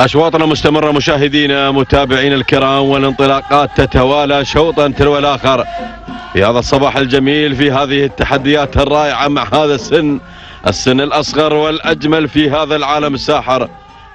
أشواطنا مستمرة مشاهدينا متابعينا الكرام والانطلاقات تتوالى شوطا تلو الآخر. في هذا الصباح الجميل في هذه التحديات الرائعة مع هذا السن السن الأصغر والأجمل في هذا العالم الساحر.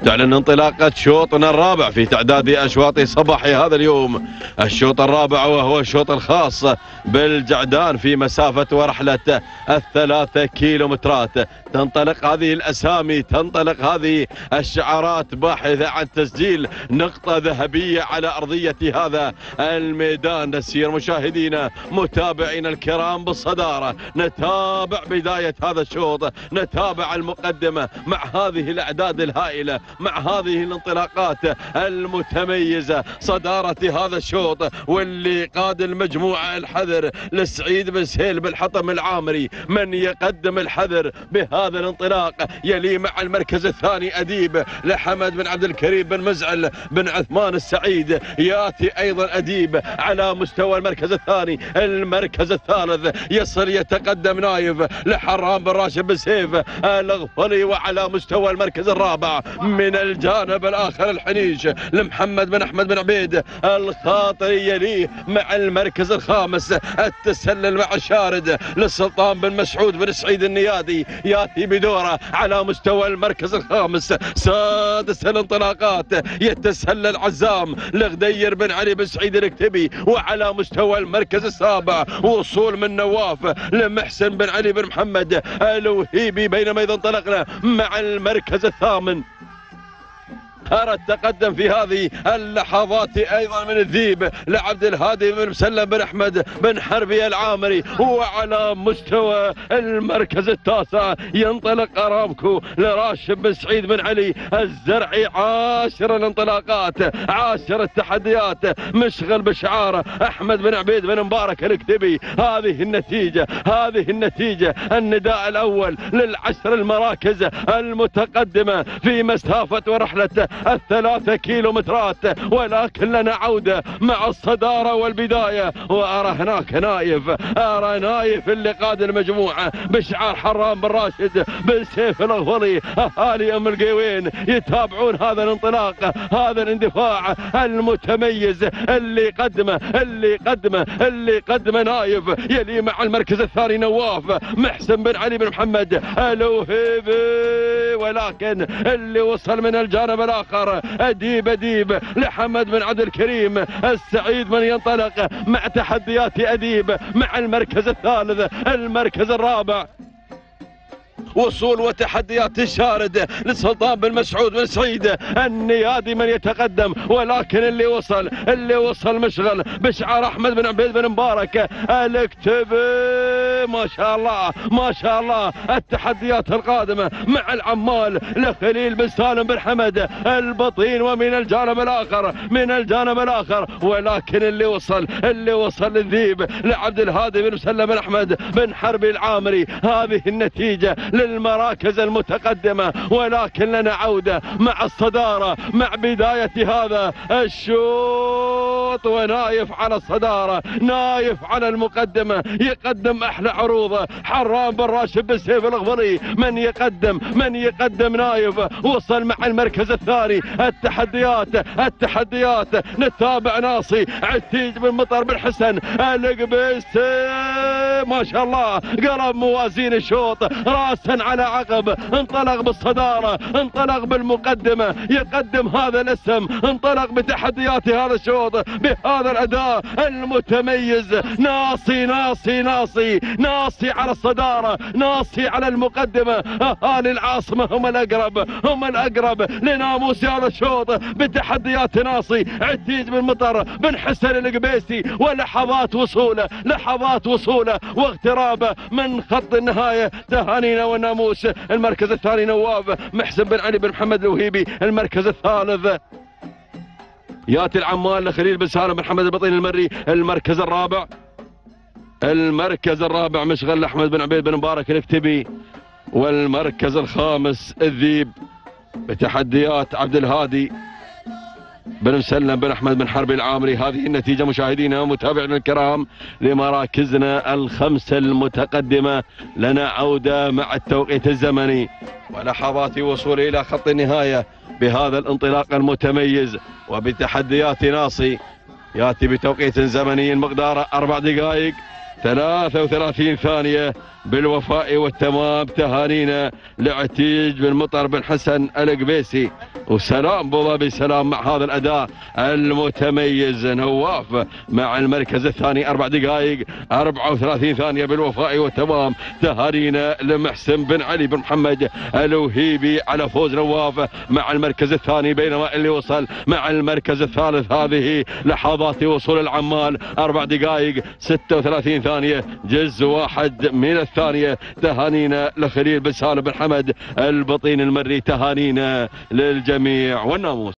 تعلن انطلاقة شوطنا الرابع في تعداد أشواط صباح هذا اليوم. الشوط الرابع وهو الشوط الخاص بالجعدان في مسافة ورحلة الثلاثة كيلومترات. تنطلق هذه الأسامي تنطلق هذه الشعارات باحثة عن تسجيل نقطة ذهبية على أرضية هذا الميدان. نسير مشاهدينا متابعينا الكرام بالصدارة. نتابع بداية هذا الشوط نتابع المقدمة مع هذه الأعداد الهائلة. مع هذه الانطلاقات المتميزة صدارة هذا الشوط واللي قاد المجموعة الحذر لسعيد بن سهيل بالحطم العامري. من يقدم الحذر بهذا الانطلاق يلي مع المركز الثاني أديب لحمد بن عبد الكريم بن مزعل بن عثمان السعيد. ياتي أيضا أديب على مستوى المركز الثاني. المركز الثالث يصل يتقدم نايف لحرام بن راشد بن سيف. الغفلي وعلى مستوى المركز الرابع. من الجانب الآخر الحنيش لمحمد بن أحمد بن عبيد الخاطري يليه مع المركز الخامس التسلل مع الشارد للسلطان بن مسعود بن سعيد النيادي ياتي بدوره على مستوى المركز الخامس. سادس الانطلاقات. يتسلل عزام لغدير بن علي بن سعيد الكتبي وعلى مستوى المركز السابع. وصول من نواف لمحسن بن علي بن محمد الوهيبي بينما إذا انطلقنا مع المركز الثامن. أرى التقدم في هذه اللحظات أيضا من الذيب لعبد الهادي بن مسلم بن أحمد بن حربي العامري وعلى مستوى المركز التاسع ينطلق أرامكو لراشد بن سعيد بن علي الزرعي. عاشر الانطلاقات عاشر التحديات مشغل بشعار أحمد بن عبيد بن مبارك الكتبي هذه النتيجة هذه النتيجة النداء الأول للعشر المراكز المتقدمة في مسافة ورحلة الثلاثة كيلومترات ولكن لنا عودة مع الصدارة والبداية. وأرى هناك نايف أرى نايف اللي قاد المجموعة بشعار حرام بن راشد بن سيف الغفلي أهالي أم القيوين يتابعون هذا الانطلاق هذا الاندفاع المتميز اللي قدمه اللي قدمه اللي قدمه نايف. يلي مع المركز الثاني نواف محسن بن علي بن محمد. الوهيبي ولكن اللي وصل من الجانب الآخر الآخر أديب أديب لحمد بن عبد الكريم. السعيد من ينطلق مع تحديات أديب مع المركز الثالث المركز الرابع. وصول وتحديات الشارد لسلطان بن مسعود بن سعيد. النيادي من يتقدم ولكن اللي وصل اللي وصل مشغل. بشعار أحمد بن عبيد بن مبارك. الاكتبي ما شاء الله ما شاء الله. التحديات القادمة مع العمال لخليل بن سالم بن حمد البطين ومن الجانب الآخر من الجانب الآخر. ولكن اللي وصل اللي وصل الذيب لعبد الهادي بن مسلم بن احمد بن حربي العامري. هذه النتيجة للمراكز المتقدمة. ولكن لنا عودة مع الصدارة مع بداية هذا الشوط. ونايف على الصدارة نايف على المقدمة يقدم أحلى عروضه حرام بن راشد بن سيف الغفلي من يقدم؟ من يقدم نايف. وصل مع المركز الثاني. التحديات التحديات. نتابع ناصي. عتيج بن مطر بن حسن. القبيسي ما شاء الله. قلب موازين الشوط. راسا على عقب. انطلق بالصدارة. انطلق بالمقدمة. يقدم هذا الاسم. انطلق بتحديات هذا الشوط. بهذا الأداء المتميز. ناصي ناصي ناصي. ناصي على الصدارة ناصي على المقدمة. أهالي العاصمة هم الأقرب هم الأقرب لناموس هذا الشوط بتحديات ناصي عتيج بن مطر بن حسن القبيسي ولحظات وصولة لحظات وصولة واغترابه من خط النهاية تهانينا وناموس. المركز الثاني نواف محسن بن علي بن محمد الوهيبي. المركز الثالث ياتي العمال لخليل بن سالم بن حمد البطين المري. المركز الرابع المركز الرابع مشغل أحمد بن عبيد بن مبارك الكتبي والمركز الخامس الذيب بتحديات عبد الهادي بن مسلم بن أحمد بن حرب العامري. هذه النتيجة مشاهدينا ومتابعينا الكرام لمراكزنا الخمسة المتقدمة. لنا عودة مع التوقيت الزمني ولحظات وصول إلى خط النهاية بهذا الانطلاق المتميز. وبتحديات ناصي يأتي بتوقيت زمني مقداره أربع دقائق. 33 ثانية. بالوفاء والتمام تهانينا لعتيج بن مطر بن حسن القبيسي. وسلام بوظبي سلام مع هذا الأداء المتميز. نواف مع المركز الثاني أربع دقائق 34 ثانية. بالوفاء والتمام تهانينا لمحسن بن علي بن محمد الوهيبي على فوز. نواف مع المركز الثاني بينما اللي وصل مع المركز الثالث. هذه لحظات وصول العمال. أربع دقائق 36 ثانية. جزء واحد من الثانية تهانينا لخليل بن بن حمد البطين المري تهانينا للجميع والناموس.